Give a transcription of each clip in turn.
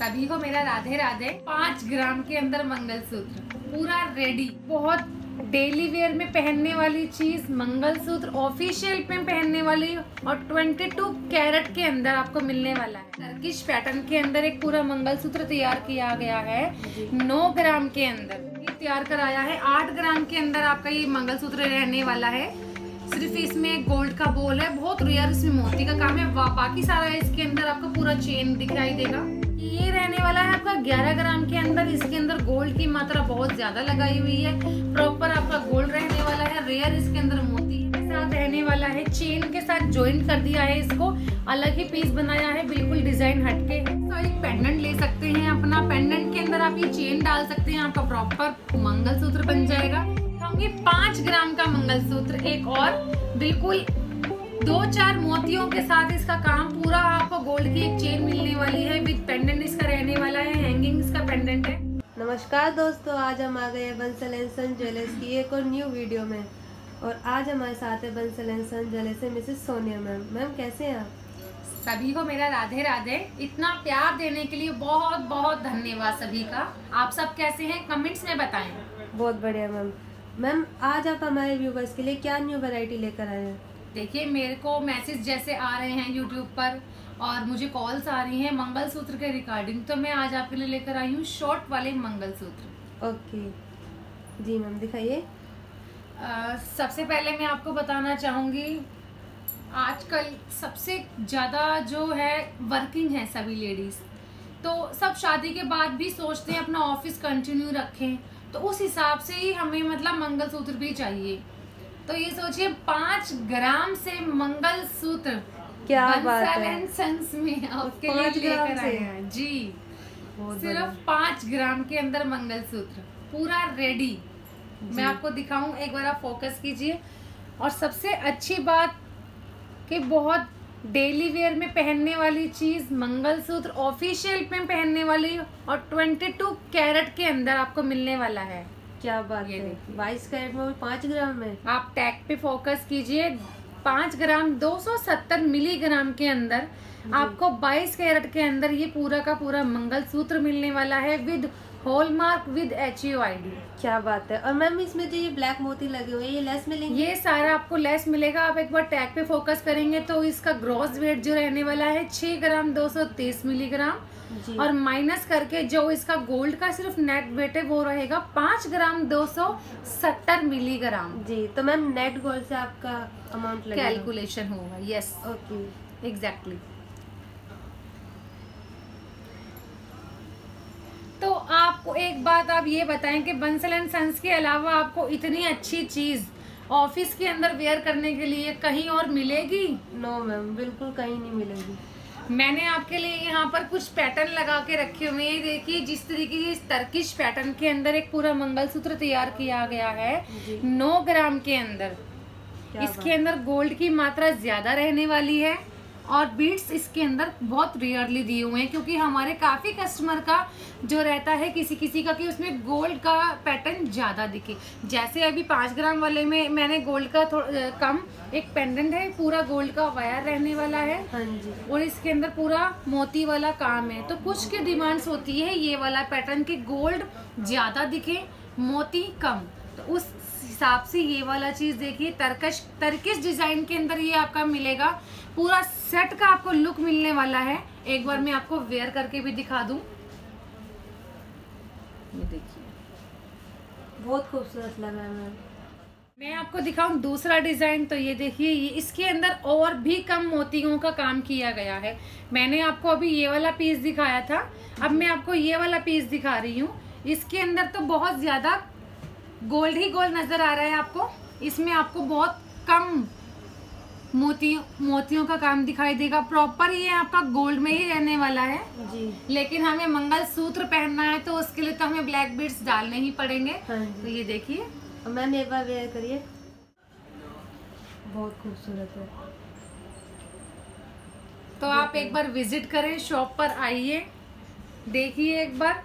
सभी को मेरा राधे राधे। पाँच ग्राम के अंदर मंगलसूत्र। पूरा रेडी बहुत डेली वेयर में पहनने वाली चीज़ मंगलसूत्र ऑफिशियल में पहनने वाली और 22 कैरेट के अंदर आपको मिलने वाला है। टर्किश पैटर्न के अंदर एक पूरा मंगलसूत्र तैयार किया गया है। 9 ग्राम के अंदर। तैयार कराया है। 8 ग्राम के अंदर आपका ये मंगलसूत्र रहने वाला है। सिर्फ़ इसमें गोल्ड का बोल है। बहुत रेयर इसमें मोती का काम है। बाकी सारा इसके अंदर आपको पूरा चेन दिखाई देगा। ये रहने वाला है आपका 11 ग्राम के अंदर। इसके अंदर गोल्ड की मात्रा बहुत ज़्यादा लगाई हुई है। प्रॉपर आपका गोल्ड रहने वाला है। रेयर इसके अंदर मोती के साथ रहने वाला है। चेन के साथ ज्वाइंट कर दिया है इसको। अलग ही पीस बनाया है। बिल्कुल डिज़ाइन हटके तो एक पेंडेंट ले सकते हैं अपना। पेंडेंट के अंदर आप ये चेन डाल सकते हैं। आपका प्रॉपर मंगलसूत्र बन जाएगा। पाँच ग्राम का मंगलसूत्र, एक और, बिल्कुल दो चार मोतियों के साथ इसका काम पूरा आपको गोल्ड की एक चेन मिलने वाली है विद पेंडेंट इसका रहने वाला है हैंगिंग इसका पेंडेंट है। नमस्कार दोस्तों आज हम आ गए हैं बंसल एंड सन ज्वेलर्स की एक और न्यू वीडियो में। और आज हमारे साथ है बंसल एंड सन ज्वेलर्स से मिसेस सोनिया मैम मैम कैसे हैं आप? सभी को मेरा राधे राधे। इतना प्यार देने के लिए बहुत बहुत धन्यवाद सभी का। आप सब कैसे हैं? कमेंट्स में बताएँ। बहुत बढ़िया मैम मैम आज आप हमारे व्यूवर्स के लिए क्या न्यू वैरायटी लेकर आए हैं? देखिए मेरे को मैसेज जैसे आ रहे हैं यूट्यूब पर और मुझे कॉल्स आ रही हैं मंगलसूत्र के रिकॉर्डिंग तो मैं आज आपके लिए लेकर आई हूँ शॉर्ट वाले मंगलसूत्र। ओके। जी मैम दिखाइए। सबसे पहले मैं आपको बताना चाहूँगी आजकल सबसे ज़्यादा जो है वर्किंग है सभी लेडीज़ तो सब शादी के बाद भी सोचते हैं अपना ऑफ़िस कंटिन्यू रखें तो उस हिसाब से ही हमें मतलब मंगलसूत्र भी चाहिए। तो ये सोचिए पाँच ग्राम से मंगल सूत्र क्या बात है। सन्स में आपके लिए लेकर आए हैं। जी। सिर्फ़ पाँच ग्राम के अंदर मंगल सूत्र पूरा रेडी मैं आपको दिखाऊँ एक बार आप फोकस कीजिए। और सबसे अच्छी बात कि बहुत डेली वेयर में पहनने वाली चीज़ मंगलसूत्र ऑफिशियल में पहनने वाली और 22 कैरेट के अंदर आपको मिलने वाला है। क्या बात है? बाईस कैरेट में पाँच ग्राम में आप टैग पे फोकस कीजिए। पाँच ग्राम 270 मिलीग्राम के अंदर आपको 22 कैरेट के अंदर ये पूरा का पूरा मंगल सूत्र मिलने वाला है with hallmark with H U I D क्या बात है। और मैम इसमें जो ये ब्लैक मोती लगे हुए ये लेस मिलेंगे? ये सारा आपको लेस मिलेगा। आप एक बार टैग पे फोकस करेंगे तो इसका ग्रॉस वेट जो रहने वाला है छह ग्राम दो सौ तीस मिलीग्राम। और माइनस करके जो इसका गोल्ड का सिर्फ़ नेट वेट है वो रहेगा पाँच ग्राम दो सौ सत्तर मिलीग्राम। जी तो मैम नेट गोल्ड से आपका अमाउंट कैलकुलेशन होगा यस ओके। एग्जैक्टली तो आपको एक बात आप ये बताएँ कि बंसल एंड सन्स के अलावा आपको इतनी अच्छी चीज़ ऑफ़िस के अंदर वेयर करने के लिए कहीं और मिलेगी? नो मैम बिल्कुल कहीं नहीं मिलेगी। मैंने आपके लिए यहाँ पर कुछ पैटर्न लगा के रखे हुए हैं। देखिए जिस तरीके की इस तर्किश पैटर्न के अंदर एक पूरा मंगलसूत्र तैयार किया गया है नौ ग्राम के अंदर। इसके अंदर गोल्ड की मात्रा ज़्यादा रहने वाली है। और बीट्स इसके अंदर बहुत रेयरली दिए हुए हैं क्योंकि हमारे काफ़ी कस्टमर का जो रहता है किसी किसी का कि उसमें गोल्ड का पैटर्न ज़्यादा दिखे। जैसे अभी पाँच ग्राम वाले में मैंने गोल्ड का कम एक पेंडेंट है पूरा गोल्ड का वायर रहने वाला है। हाँ जी। और इसके अंदर पूरा मोती वाला काम है। तो कुछ की डिमांड्स होती है ये वाला पैटर्न की गोल्ड ज़्यादा दिखे मोती कम। तो उस हिसाब से ये वाला चीज़ देखिए तरकश तरकिश डिज़ाइन के अंदर ये आपका मिलेगा। पूरा सेट का आपको लुक मिलने वाला है। एक बार मैं आपको वेयर करके भी दिखा दूँ। ये देखिए। बहुत खूबसूरत लगा है मैं आपको दिखाऊँ दूसरा डिज़ाइन तो ये देखिए, ये इसके अंदर और भी कम मोतियों का काम किया गया है। मैंने आपको अभी ये वाला पीस दिखाया था। अब मैं आपको ये वाला पीस दिखा रही हूँ। इसके अंदर तो बहुत ज़्यादा गोल्ड ही गोल्ड नज़र आ रहा है आपको। इसमें आपको बहुत कम मोती मोतियों का काम दिखाई देगा। प्रॉपर ये आपका गोल्ड में ही रहने वाला है। जी। लेकिन हमें मंगल सूत्र पहनना है तो उसके लिए तो हमें ब्लैक बीड्स डालने ही पड़ेंगे। हाँ तो ये देखिए। मैम एक बार वेयर करिए। बहुत खूबसूरत है। तो आप एक बार विज़िट करें शॉप पर आइए। देखिए एक बार।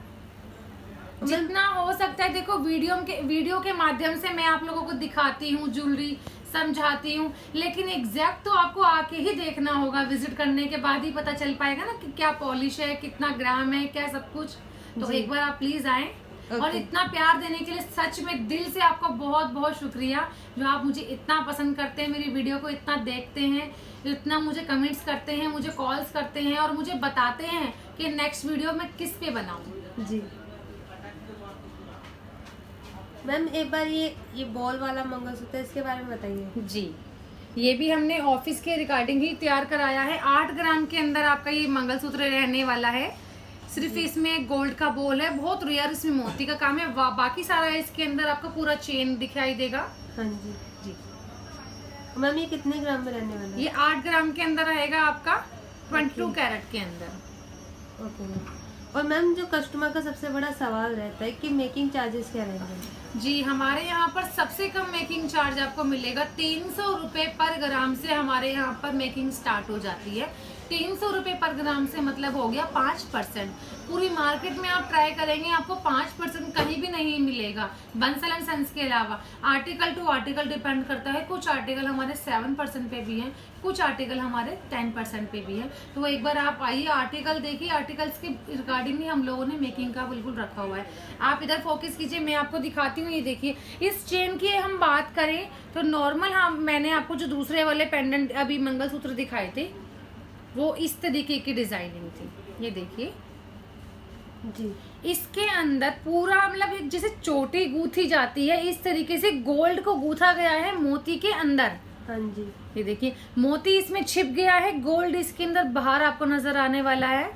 जितना हो सकता है देखो वीडियो के वीडियो के माध्यम से मैं आप लोगों को दिखाती हूँ ज्वेलरी समझाती हूँ। लेकिन एग्जैक्ट तो आपको आके ही देखना होगा। विज़िट करने के बाद ही पता चल पाएगा ना कि क्या पॉलिश है कितना ग्राम है क्या सब कुछ। तो एक बार आप प्लीज़ आए। Okay. और इतना प्यार देने के लिए सच में दिल से आपका बहुत बहुत शुक्रिया जो आप मुझे इतना पसंद करते हैं मेरी वीडियो को इतना देखते हैं इतना मुझे कमेंट्स करते हैं मुझे कॉल्स करते हैं और मुझे बताते हैं कि नेक्स्ट वीडियो मैं किस पे बनाऊँ। जी। मैम एक बार ये ये बॉल वाला मंगलसूत्र है इसके बारे में बताइए। जी। ये भी हमने ऑफ़िस के रिगार्डिंग ही तैयार कराया है। आठ ग्राम के अंदर आपका ये मंगलसूत्र रहने वाला है। सिर्फ़ इसमें गोल्ड का बोल है। बहुत रेयर इसमें मोती का काम है। वा- बाकी सारा है इसके अंदर आपका पूरा चेन दिखाई देगा। हाँ जी। जी। मैम ये कितने ग्राम में रहने वाला है? ये आठ ग्राम के अंदर रहेगा आपका ट्वेंटी टू कैरेट के अंदर। Okay ma'am. और मैम जो कस्टमर का सबसे बड़ा सवाल रहता है कि मेकिंग चार्जेस क्या रहेंगे जी, हमारे यहाँ पर सबसे कम मेकिंग चार्ज आपको मिलेगा तीन सौ रुपये पर ग्राम से हमारे यहाँ पर मेकिंग स्टार्ट हो जाती है। तीन सौ रुपये पर ग्राम से मतलब हो गया पाँच परसेंट। पूरी मार्केट में आप ट्राई करेंगे, आपको पाँच परसेंट कहीं भी नहीं मिलेगा, बंसल एंड सन्स के अलावा। आर्टिकल टू आर्टिकल डिपेंड करता है, कुछ आर्टिकल हमारे सेवन परसेंट पे भी हैं, कुछ आर्टिकल हमारे टेन परसेंट पे भी है। तो एक बार आप आइए, आर्टिकल देखिए, आर्टिकल्स के रिगार्डिंग ही हम लोगों ने मेकिंग का बिल्कुल रखा हुआ है। आप इधर फोकस कीजिए, मैं आपको दिखाती हूँ, ये देखिए। इस चेन की हम बात करें तो नॉर्मल हम, मैंने आपको जो दूसरे वाले पेंडेंट अभी मंगलसूत्र दिखाए थे वो इस तरीके की डिज़ाइनिंग थी। ये देखिए। जी। इसके अंदर पूरा मतलब जैसे चोटी गूथी जाती है इस तरीके से गोल्ड को गूथा गया है मोती के अंदर। हाँ जी। ये देखिए मोती इसमें छिप गया है गोल्ड इसके अंदर बाहर आपको नज़र आने वाला है।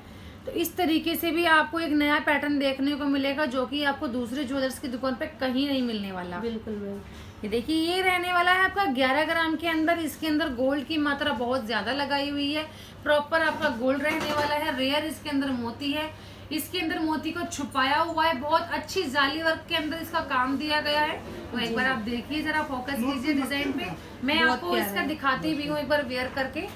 तो इस तरीके से भी आपको एक नया पैटर्न देखने को मिलेगा जो कि आपको दूसरे ज्वेलर्स की दुकान पे कहीं नहीं मिलने वाला। बिल्कुल ये देखिए ये रहने वाला है आपका 11 ग्राम के अंदर। इसके अंदर गोल्ड की मात्रा बहुत ज़्यादा लगाई हुई है। प्रॉपर आपका गोल्ड रहने वाला है। रेयर इसके अंदर मोती है। इसके अंदर मोती को छुपाया हुआ है। बहुत अच्छी जाली वर्क के अंदर इसका काम दिया गया है। तो एक बार आप देखिए जरा फोकस कीजिए डिज़ाइन पे। मैं आपको इसका दिखाती भी हूँ एक बार वेयर करके।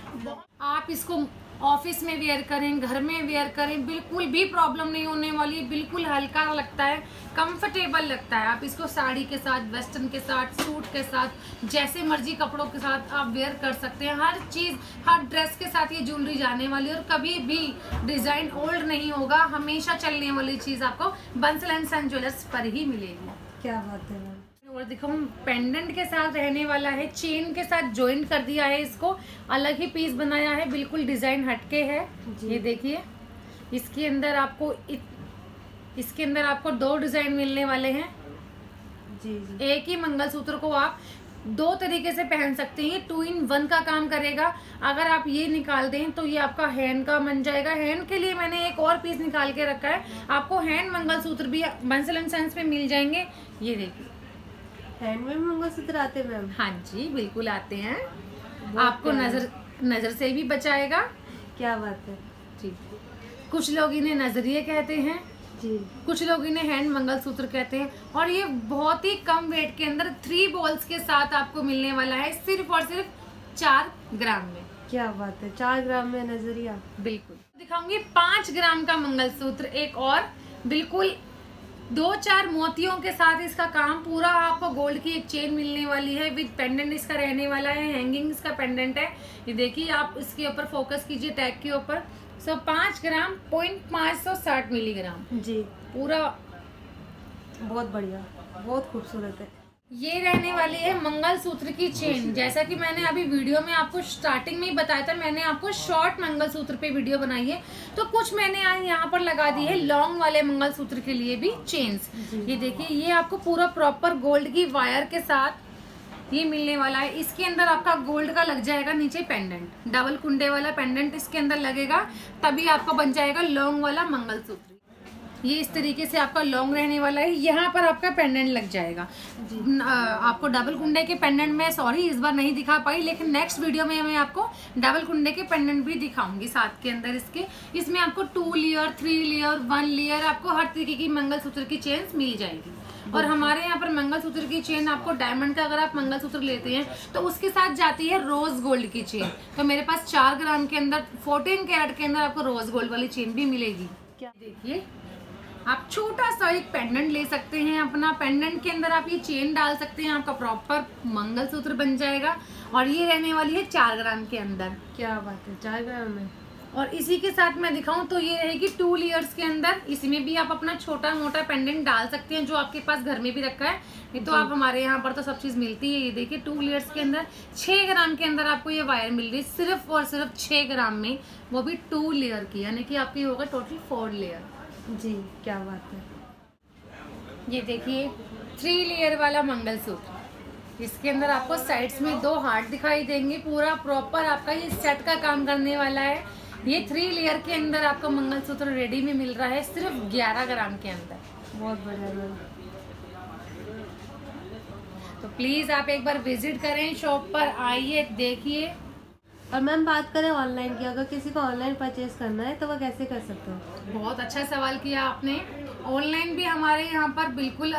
आप इसको ऑफ़िस में वेयर करें, घर में वेयर करें, बिल्कुल भी प्रॉब्लम नहीं होने वाली, बिल्कुल हल्का लगता है कंफर्टेबल लगता है। आप इसको साड़ी के साथ वेस्टर्न के साथ सूट के साथ, जैसे मर्ज़ी कपड़ों के साथ आप वेयर कर सकते हैं। हर चीज़, हर ड्रेस के साथ ये ज्वेलरी जाने वाली है और कभी भी डिज़ाइन ओल्ड नहीं होगा, हमेशा चलने वाली चीज़ आपको बंसल एंड सन ज्वेलर्स पर ही मिलेगी। क्या बात है और दिखाऊँ पेंडेंट के साथ रहने वाला है चेन के साथ ज्वाइंट कर दिया है इसको। अलग ही पीस बनाया है बिल्कुल डिज़ाइन हटके है। ये देखिए इसके अंदर आपको इत, इसके अंदर आपको दो डिज़ाइन मिलने वाले हैं। जी जी। एक ही मंगलसूत्र को आप दो तरीके से पहन सकते हैं टू इन वन का काम करेगा। अगर आप ये निकाल दें तो ये आपका हैंड का बन जाएगा। हैंड के लिए मैंने एक और पीस निकाल के रखा है। आपको हैंड मंगलसूत्र भी बंसल एंड सेंस पे मिल जाएँगे। ये देखिए। हैंडमेड मंगलसूत्र आते हैं मैम। हाँ जी बिल्कुल आते हैं। आपको। नज़र नज़र से भी बचाएगा। क्या बात है। जी। कुछ लोग इन्हें नज़रिए कहते हैं। जी। कुछ लोग इन्हें हैंड मंगलसूत्र कहते हैं। और ये बहुत ही कम वेट के अंदर थ्री बॉल्स के साथ आपको मिलने वाला है सिर्फ़ और सिर्फ़ चार ग्राम में। क्या बात है चार ग्राम में नज़रिया। बिल्कुल। दिखाऊँगी पाँच ग्राम का मंगलसूत्र एक और। बिल्कुल दो चार मोतियों के साथ इसका काम पूरा आपको गोल्ड की एक चेन मिलने वाली है विद पेंडेंट इसका रहने वाला है हैंगिंग इसका पेंडेंट है। ये देखिए आप इसके ऊपर फोकस कीजिए टैग के ऊपर। सो पाँच ग्राम पॉइंट पाँच सौ साठ मिलीग्राम जी। पूरा। बहुत बढ़िया बहुत खूबसूरत है। ये रहने वाली है मंगलसूत्र की चेन जैसा कि मैंने अभी वीडियो में आपको स्टार्टिंग में ही बताया था मैंने आपको शॉर्ट मंगलसूत्र पे वीडियो बनाई है। तो कुछ मैंने यहाँ पर लगा दी है लॉन्ग वाले मंगलसूत्र के लिए भी चेन्स ये देखिए ये आपको पूरा प्रॉपर गोल्ड की वायर के साथ ये मिलने वाला है। इसके अंदर आपका गोल्ड का लग जाएगा नीचे पेंडेंट डबल कुंडे वाला पेंडेंट इसके अंदर लगेगा तभी आपका बन जाएगा लॉन्ग वाला मंगलसूत्र। ये इस तरीके से आपका लॉन्ग रहने वाला है। यहाँ पर आपका पेंडेंट लग जाएगा। आपको डबल कुंडे के पेंडेंट में सॉरी इस बार नहीं दिखा पाई लेकिन नेक्स्ट वीडियो में मैं आपको डबल कुंडे के पेंडेंट भी दिखाऊँगी साथ के अंदर इसके। इसमें आपको two layer three layer one layer आपको हर तरीके की मंगलसूत्र की चेन्स मिल जाएगी। और हमारे यहाँ पर मंगलसूत्र की चेन आपको डायमंड का अगर आप मंगलसूत्र लेते हैं तो उसके साथ जाती है रोज गोल्ड की चेन तो मेरे पास चार ग्राम के अंदर फोर्टीन कैरेट के अंदर आपको रोज गोल्ड वाली चेन भी मिलेगी। क्या? देखिए आप छोटा सा एक पेंडेंट ले सकते हैं अपना पेंडेंट के अंदर आप ये चेन डाल सकते हैं आपका प्रॉपर मंगलसूत्र बन जाएगा। और ये रहने वाली है चार ग्राम के अंदर। क्या बात है चार ग्राम में? और इसी के साथ मैं दिखाऊँ तो ये रहेगी टू लेयर्स के अंदर। इसमें भी आप अपना छोटा मोटा पेंडेंट डाल सकते हैं जो आपके पास घर में भी रखा है। नहीं तो आप हमारे यहाँ पर तो सब चीज़ मिलती है ये देखिए टू लेयर्स के अंदर। छह ग्राम के अंदर आपको ये वायर मिल रही है सिर्फ़ और सिर्फ़ छह ग्राम में। वो भी टू लेयर की यानी कि आपकी होगा टोटल फोर लेयर जी क्या बात है। ये देखिए थ्री लेयर वाला मंगलसूत्र। इसके अंदर आपको साइड्स में दो हार्ट दिखाई देंगे पूरा प्रॉपर आपका ये सेट का काम करने वाला है। ये थ्री लेयर के अंदर आपका मंगलसूत्र रेडी में मिल रहा है सिर्फ़ 11 ग्राम के अंदर। बहुत बढ़िया तो प्लीज़ आप एक बार विज़िट करें शॉप पर आइए देखिए। और मैम, बात करें ऑनलाइन की, अगर किसी को ऑनलाइन परचेज करना है तो वह कैसे कर सकते हो? बहुत अच्छा सवाल किया आपने। ऑनलाइन भी हमारे यहाँ पर बिल्कुल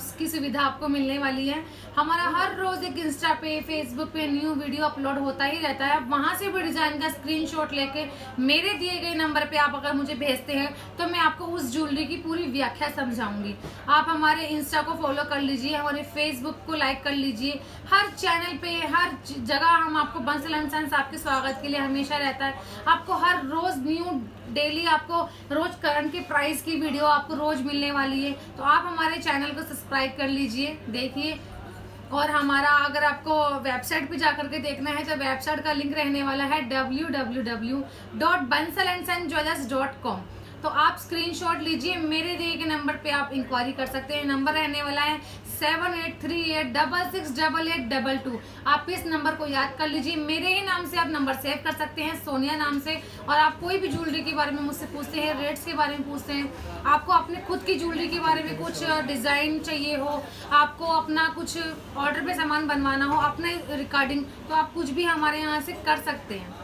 उसकी सुविधा आपको मिलने वाली है। हमारा हर रोज एक इंस्टा पे फेसबुक पे न्यू वीडियो अपलोड होता ही रहता है। वहाँ से भी डिज़ाइन का स्क्रीनशॉट लेके मेरे दिए गए नंबर पे आप अगर मुझे भेजते हैं तो मैं आपको उस ज्वेलरी की पूरी व्याख्या समझाऊँगी। आप हमारे इंस्टा को फॉलो कर लीजिए, हमारे फेसबुक को लाइक कर लीजिए। हर चैनल पे, हर जगह हम आपको बंसल आपके स्वागत के लिए हमेशा रहता है। आपको हर रोज न्यू डेली आपको रोज करंट के प्राइस की वीडियो आपको रोज मिलने वाली है। तो आप हमारे चैनल को सब्सक्राइब कर लीजिए, देखिए। और हमारा अगर आपको वेबसाइट पे जाकर के देखना है तो वेबसाइट का लिंक रहने वाला है W W W dot and son jewellers dot com तो आप स्क्रीनशॉट लीजिए, मेरे दिए गए नंबर पे आप इंक्वायरी कर सकते हैं। नंबर रहने वाला है seven eight three eight double six double eight double two. आप इस नंबर को याद कर लीजिए। मेरे ही नाम से आप नंबर सेव कर सकते हैं सोनिया नाम से। और आप कोई भी ज्वेलरी के बारे में मुझसे पूछते हैं रेट्स के बारे में पूछते हैं आपको अपने खुद की ज्वेलरी के बारे में कुछ डिज़ाइन चाहिए हो आपको अपना कुछ ऑर्डर पे सामान बनवाना हो अपने रिकॉर्डिंग तो आप कुछ भी हमारे यहाँ से कर सकते हैं।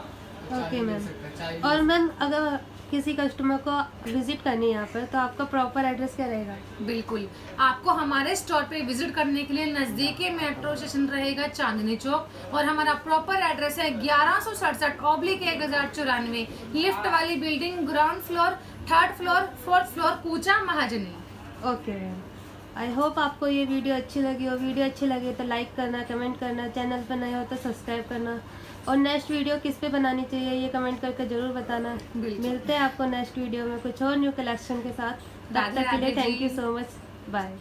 Okay ma'am. और मैम अगर किसी कस्टमर को विज़िट करनी है यहाँ पर तो आपका प्रॉपर एड्रेस क्या रहेगा? बिल्कुल। आपको हमारे स्टोर पे विज़िट करने के लिए नजदीकी मेट्रो स्टेशन रहेगा चांदनी चौक और हमारा प्रॉपर एड्रेस है ग्यारह सौ सड़सठ ऑब्लिक एक हज़ार चौरानवे। लिफ्ट वाली building ground floor third floor fourth floor Kucha Mahajani. Okay ma'am I hope आपको ये वीडियो अच्छी लगी हो। वीडियो अच्छी लगी तो लाइक करना कमेंट करना चैनल पर नए हो तो सब्सक्राइब करना। और नेक्स्ट वीडियो किस पे बनानी चाहिए ये कमेंट करके ज़रूर बताना। मिलते हैं आपको नेक्स्ट वीडियो में कुछ और न्यू कलेक्शन के साथ। तब तक के लिए thank you so much bye